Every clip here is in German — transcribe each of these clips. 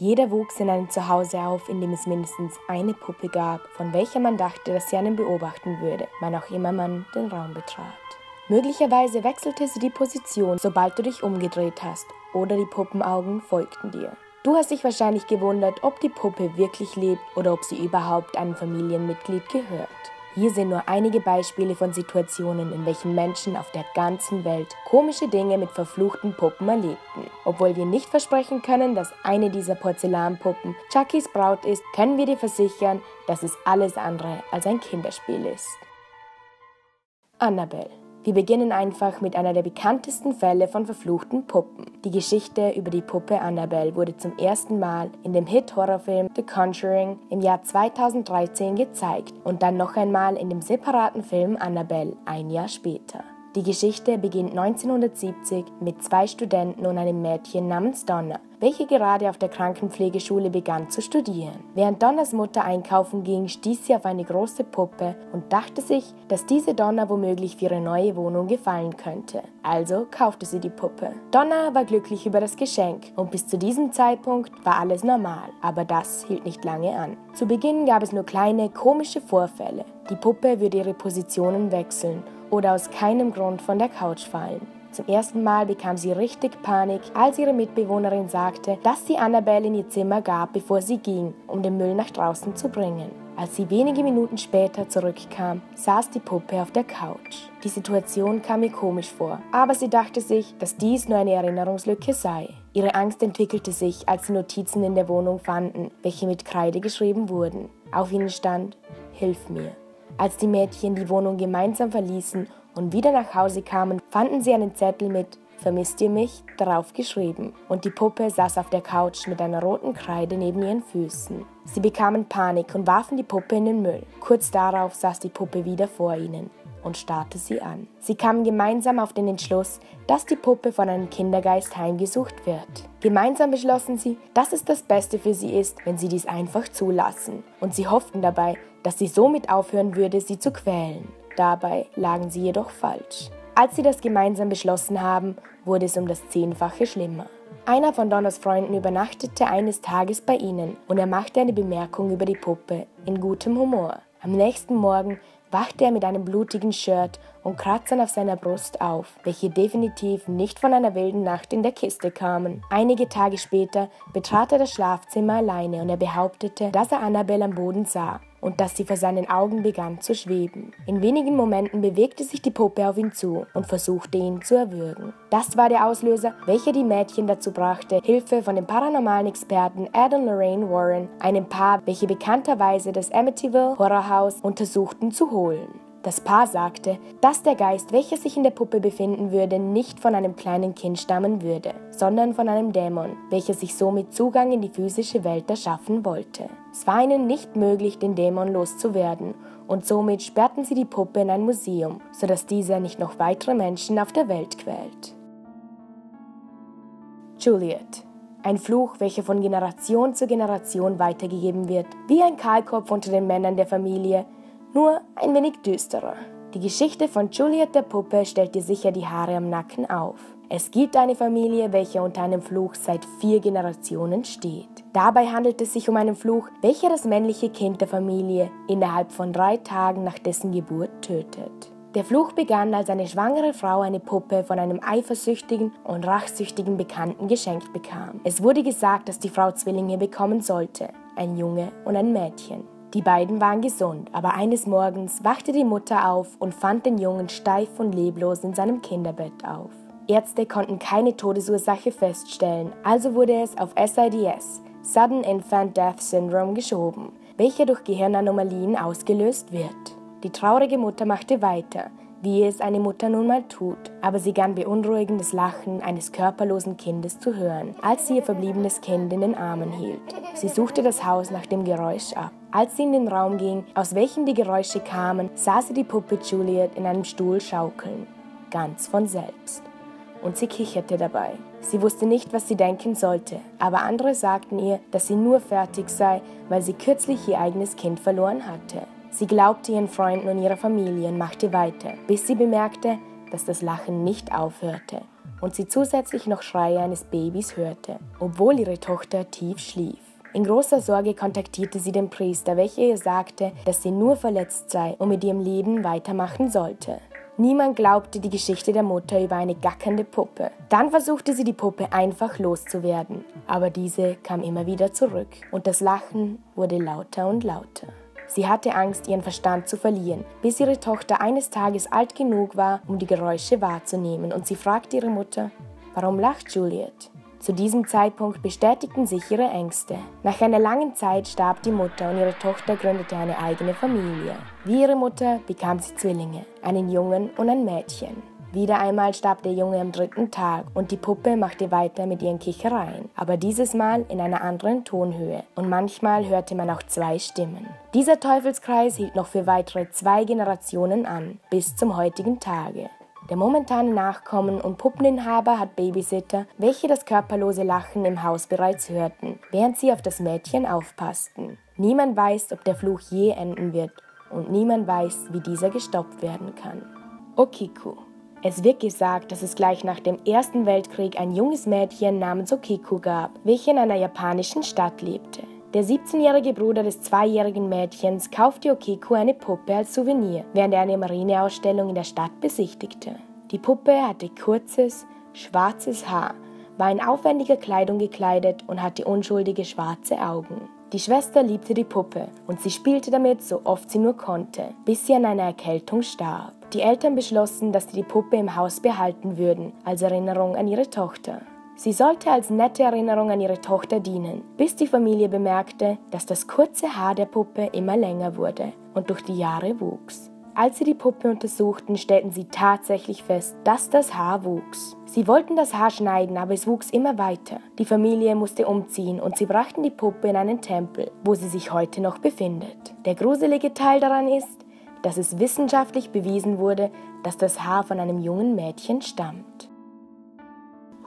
Jeder wuchs in einem Zuhause auf, in dem es mindestens eine Puppe gab, von welcher man dachte, dass sie einen beobachten würde, wann auch immer man den Raum betrat. Möglicherweise wechselte sie die Position, sobald du dich umgedreht hast, oder die Puppenaugen folgten dir. Du hast dich wahrscheinlich gewundert, ob die Puppe wirklich lebt oder ob sie überhaupt einem Familienmitglied gehört. Hier sind nur einige Beispiele von Situationen, in welchen Menschen auf der ganzen Welt komische Dinge mit verfluchten Puppen erlebten. Obwohl wir nicht versprechen können, dass eine dieser Porzellanpuppen Chuckys Braut ist, können wir dir versichern, dass es alles andere als ein Kinderspiel ist. Annabelle wir beginnen einfach mit einer der bekanntesten Fälle von verfluchten Puppen. Die Geschichte über die Puppe Annabelle wurde zum ersten Mal in dem Hit-Horrorfilm The Conjuring im Jahr 2013 gezeigt und dann noch einmal in dem separaten Film Annabelle ein Jahr später. Die Geschichte beginnt 1970 mit zwei Studenten und einem Mädchen namens Donna, welche gerade auf der Krankenpflegeschule begann zu studieren. Während Donnas Mutter einkaufen ging, stieß sie auf eine große Puppe und dachte sich, dass diese Donna womöglich für ihre neue Wohnung gefallen könnte. Also kaufte sie die Puppe. Donna war glücklich über das Geschenk und bis zu diesem Zeitpunkt war alles normal, aber das hielt nicht lange an. Zu Beginn gab es nur kleine, komische Vorfälle. Die Puppe würde ihre Positionen wechseln oder aus keinem Grund von der Couch fallen. Zum ersten Mal bekam sie richtig Panik, als ihre Mitbewohnerin sagte, dass sie Annabelle in ihr Zimmer gab, bevor sie ging, um den Müll nach draußen zu bringen. Als sie wenige Minuten später zurückkam, saß die Puppe auf der Couch. Die Situation kam ihr komisch vor, aber sie dachte sich, dass dies nur eine Erinnerungslücke sei. Ihre Angst entwickelte sich, als sie Notizen in der Wohnung fanden, welche mit Kreide geschrieben wurden. Auf ihnen stand, Hilf mir. Als die Mädchen die Wohnung gemeinsam verließen und wieder nach Hause kamen, fanden sie einen Zettel mit Vermisst ihr mich? darauf geschrieben. Und die Puppe saß auf der Couch mit einer roten Kreide neben ihren Füßen. Sie bekamen Panik und warfen die Puppe in den Müll. Kurz darauf saß die Puppe wieder vor ihnen und starrte sie an. Sie kamen gemeinsam auf den Entschluss, dass die Puppe von einem Kindergeist heimgesucht wird. Gemeinsam beschlossen sie, dass es das Beste für sie ist, wenn sie dies einfach zulassen. Und sie hofften dabei, dass sie somit aufhören würde, sie zu quälen. Dabei lagen sie jedoch falsch. Als sie das gemeinsam beschlossen haben, wurde es um das Zehnfache schlimmer. Einer von Donners Freunden übernachtete eines Tages bei ihnen und er machte eine Bemerkung über die Puppe in gutem Humor. Am nächsten Morgen wachte er mit einem blutigen Shirt und Kratzern auf seiner Brust auf, welche definitiv nicht von einer wilden Nacht in der Kiste kamen. Einige Tage später betrat er das Schlafzimmer alleine und er behauptete, dass er Annabelle am Boden sah und dass sie vor seinen Augen begann zu schweben. In wenigen Momenten bewegte sich die Puppe auf ihn zu und versuchte ihn zu erwürgen. Das war der Auslöser, welcher die Mädchen dazu brachte, Hilfe von dem paranormalen Experten Adam Lorraine Warren, einem Paar, welche bekannterweise das Amityville Horrorhaus untersuchten, zu holen. Das Paar sagte, dass der Geist, welcher sich in der Puppe befinden würde, nicht von einem kleinen Kind stammen würde, sondern von einem Dämon, welcher sich somit Zugang in die physische Welt erschaffen wollte. Es war ihnen nicht möglich, den Dämon loszuwerden, und somit sperrten sie die Puppe in ein Museum, sodass dieser nicht noch weitere Menschen auf der Welt quält. Juliet. Ein Fluch, welcher von Generation zu Generation weitergegeben wird, wie ein Kahlkopf unter den Männern der Familie, nur ein wenig düsterer. Die Geschichte von Juliet der Puppe stellt dir sicher die Haare am Nacken auf. Es gibt eine Familie, welche unter einem Fluch seit vier Generationen steht. Dabei handelt es sich um einen Fluch, welcher das männliche Kind der Familie innerhalb von drei Tagen nach dessen Geburt tötet. Der Fluch begann, als eine schwangere Frau eine Puppe von einem eifersüchtigen und rachsüchtigen Bekannten geschenkt bekam. Es wurde gesagt, dass die Frau Zwillinge bekommen sollte, ein Junge und ein Mädchen. Die beiden waren gesund, aber eines Morgens wachte die Mutter auf und fand den Jungen steif und leblos in seinem Kinderbett auf. Ärzte konnten keine Todesursache feststellen, also wurde es auf SIDS, Sudden Infant Death Syndrome, geschoben, welcher durch Gehirnanomalien ausgelöst wird. Die traurige Mutter machte weiter, wie es eine Mutter nun mal tut, aber sie begann beunruhigendes Lachen eines körperlosen Kindes zu hören, als sie ihr verbliebenes Kind in den Armen hielt. Sie suchte das Haus nach dem Geräusch ab. Als sie in den Raum ging, aus welchem die Geräusche kamen, sah sie die Puppe Juliet in einem Stuhl schaukeln, ganz von selbst. Und sie kicherte dabei. Sie wusste nicht, was sie denken sollte, aber andere sagten ihr, dass sie nur fertig sei, weil sie kürzlich ihr eigenes Kind verloren hatte. Sie glaubte ihren Freunden und ihrer Familie und machte weiter, bis sie bemerkte, dass das Lachen nicht aufhörte und sie zusätzlich noch Schreie eines Babys hörte, obwohl ihre Tochter tief schlief. In großer Sorge kontaktierte sie den Priester, welcher ihr sagte, dass sie nur verletzt sei und mit ihrem Leben weitermachen sollte. Niemand glaubte die Geschichte der Mutter über eine gackernde Puppe. Dann versuchte sie die Puppe einfach loszuwerden, aber diese kam immer wieder zurück und das Lachen wurde lauter und lauter. Sie hatte Angst, ihren Verstand zu verlieren, bis ihre Tochter eines Tages alt genug war, um die Geräusche wahrzunehmen, und sie fragte ihre Mutter, warum lacht Juliet? Zu diesem Zeitpunkt bestätigten sich ihre Ängste. Nach einer langen Zeit starb die Mutter und ihre Tochter gründete eine eigene Familie. Wie ihre Mutter bekam sie Zwillinge, einen Jungen und ein Mädchen. Wieder einmal starb der Junge am dritten Tag und die Puppe machte weiter mit ihren Kichereien, aber dieses Mal in einer anderen Tonhöhe und manchmal hörte man auch zwei Stimmen. Dieser Teufelskreis hielt noch für weitere zwei Generationen an, bis zum heutigen Tage. Der momentane Nachkommen und Puppeninhaber hat Babysitter, welche das körperlose Lachen im Haus bereits hörten, während sie auf das Mädchen aufpassten. Niemand weiß, ob der Fluch je enden wird und niemand weiß, wie dieser gestoppt werden kann. Okiku. Es wird gesagt, dass es gleich nach dem Ersten Weltkrieg ein junges Mädchen namens Okiku gab, welche in einer japanischen Stadt lebte. Der 17-jährige Bruder des zweijährigen Mädchens kaufte Okiku eine Puppe als Souvenir, während er eine Marineausstellung in der Stadt besichtigte. Die Puppe hatte kurzes, schwarzes Haar, war in aufwendiger Kleidung gekleidet und hatte unschuldige schwarze Augen. Die Schwester liebte die Puppe und sie spielte damit so oft sie nur konnte, bis sie an einer Erkältung starb. Die Eltern beschlossen, dass sie die Puppe im Haus behalten würden, als Erinnerung an ihre Tochter. Sie sollte als nette Erinnerung an ihre Tochter dienen, bis die Familie bemerkte, dass das kurze Haar der Puppe immer länger wurde und durch die Jahre wuchs. Als sie die Puppe untersuchten, stellten sie tatsächlich fest, dass das Haar wuchs. Sie wollten das Haar schneiden, aber es wuchs immer weiter. Die Familie musste umziehen und sie brachten die Puppe in einen Tempel, wo sie sich heute noch befindet. Der gruselige Teil daran ist, dass es wissenschaftlich bewiesen wurde, dass das Haar von einem jungen Mädchen stammt.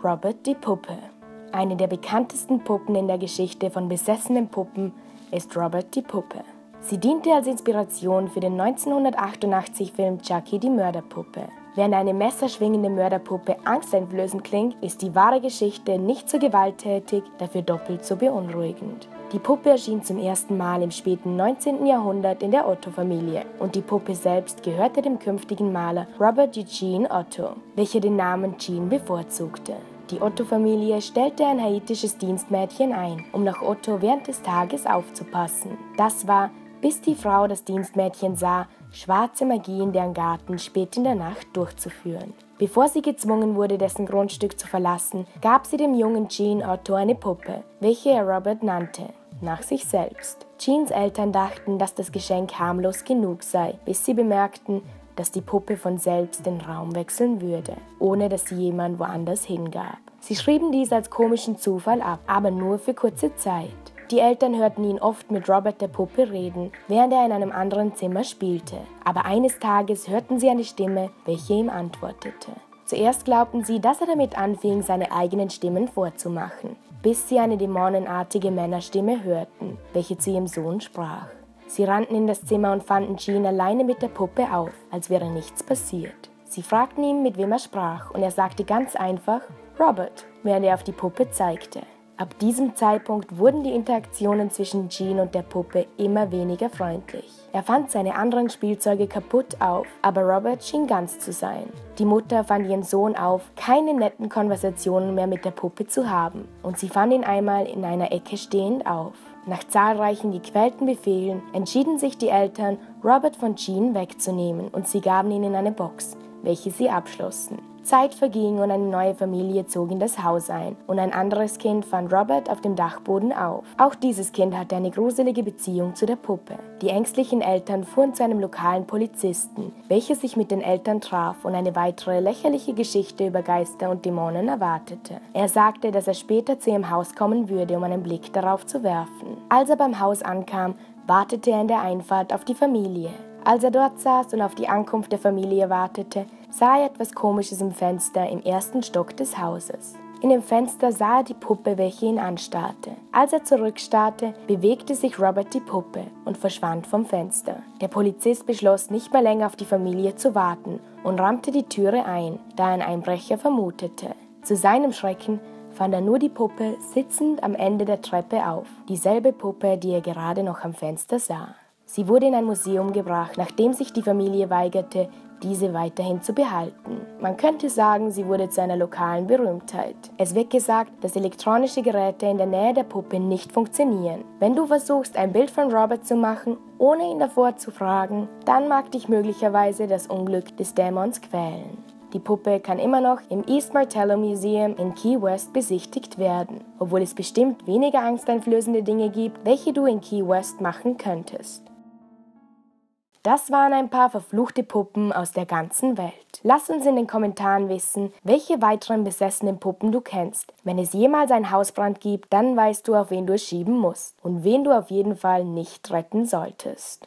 Robert die Puppe. Eine der bekanntesten Puppen in der Geschichte von besessenen Puppen ist Robert die Puppe. Sie diente als Inspiration für den 1988 Film Chucky die Mörderpuppe. Während eine messerschwingende Mörderpuppe angsteinflößend klingt, ist die wahre Geschichte nicht so gewalttätig, dafür doppelt so beunruhigend. Die Puppe erschien zum ersten Mal im späten 19. Jahrhundert in der Otto-Familie und die Puppe selbst gehörte dem künftigen Maler Robert Eugene Otto, welcher den Namen Jean bevorzugte. Die Otto-Familie stellte ein haitisches Dienstmädchen ein, um nach Otto während des Tages aufzupassen. Das war, bis die Frau das Dienstmädchen sah, schwarze Magie in deren Garten spät in der Nacht durchzuführen. Bevor sie gezwungen wurde, dessen Grundstück zu verlassen, gab sie dem jungen Jean Otto eine Puppe, welche er Robert nannte, nach sich selbst. Jeans Eltern dachten, dass das Geschenk harmlos genug sei, bis sie bemerkten, dass die Puppe von selbst den Raum wechseln würde, ohne dass sie jemand woanders hingab. Sie schrieben dies als komischen Zufall ab, aber nur für kurze Zeit. Die Eltern hörten ihn oft mit Robert der Puppe reden, während er in einem anderen Zimmer spielte. Aber eines Tages hörten sie eine Stimme, welche ihm antwortete. Zuerst glaubten sie, dass er damit anfing, seine eigenen Stimmen vorzumachen, bis sie eine dämonenartige Männerstimme hörten, welche zu ihrem Sohn sprach. Sie rannten in das Zimmer und fanden Jean alleine mit der Puppe auf, als wäre nichts passiert. Sie fragten ihn, mit wem er sprach, und er sagte ganz einfach Robert, während er auf die Puppe zeigte. Ab diesem Zeitpunkt wurden die Interaktionen zwischen Jean und der Puppe immer weniger freundlich. Er fand seine anderen Spielzeuge kaputt auf, aber Robert schien ganz zu sein. Die Mutter fand ihren Sohn auf, keine netten Konversationen mehr mit der Puppe zu haben, und sie fand ihn einmal in einer Ecke stehend auf. Nach zahlreichen gequälten Befehlen entschieden sich die Eltern, Robert von Jean wegzunehmen und sie gaben ihn in eine Box, welche sie abschlossen. Zeit verging und eine neue Familie zog in das Haus ein und ein anderes Kind fand Robert auf dem Dachboden auf. Auch dieses Kind hatte eine gruselige Beziehung zu der Puppe. Die ängstlichen Eltern fuhren zu einem lokalen Polizisten, welcher sich mit den Eltern traf und eine weitere lächerliche Geschichte über Geister und Dämonen erwartete. Er sagte, dass er später zu ihrem Haus kommen würde, um einen Blick darauf zu werfen. Als er beim Haus ankam, wartete er in der Einfahrt auf die Familie. Als er dort saß und auf die Ankunft der Familie wartete, sah er etwas Komisches im Fenster im ersten Stock des Hauses. In dem Fenster sah er die Puppe, welche ihn anstarrte. Als er zurückstarrte, bewegte sich Robert die Puppe und verschwand vom Fenster. Der Polizist beschloss, nicht mehr länger auf die Familie zu warten und rammte die Türe ein, da er einen Einbrecher vermutete. Zu seinem Schrecken fand er nur die Puppe sitzend am Ende der Treppe auf, dieselbe Puppe, die er gerade noch am Fenster sah. Sie wurde in ein Museum gebracht, nachdem sich die Familie weigerte, diese weiterhin zu behalten. Man könnte sagen, sie wurde zu einer lokalen Berühmtheit. Es wird gesagt, dass elektronische Geräte in der Nähe der Puppe nicht funktionieren. Wenn du versuchst, ein Bild von Robert zu machen, ohne ihn davor zu fragen, dann mag dich möglicherweise das Unglück des Dämons quälen. Die Puppe kann immer noch im East Martello Museum in Key West besichtigt werden, obwohl es bestimmt weniger angsteinflößende Dinge gibt, welche du in Key West machen könntest. Das waren ein paar verfluchte Puppen aus der ganzen Welt. Lass uns in den Kommentaren wissen, welche weiteren besessenen Puppen du kennst. Wenn es jemals einen Hausbrand gibt, dann weißt du, auf wen du es schieben musst und wen du auf jeden Fall nicht retten solltest.